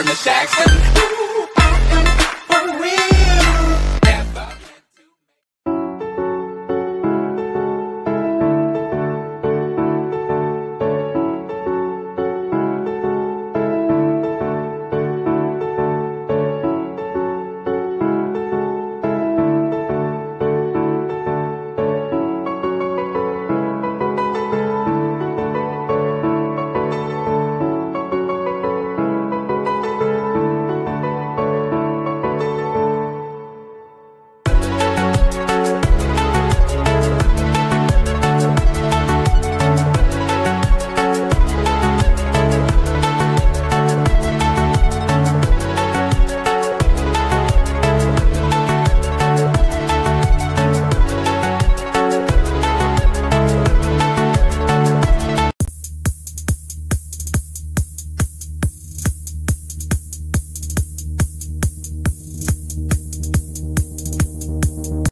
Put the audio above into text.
in the Jackson.